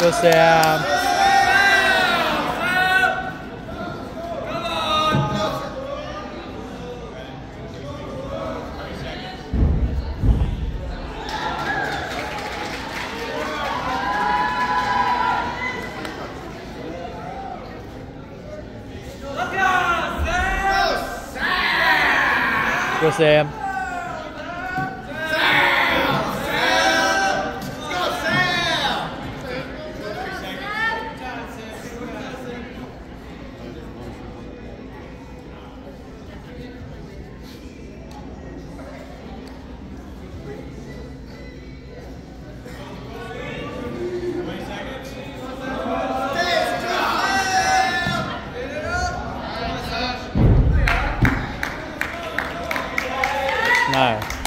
tôi Sam. Good Sam. No.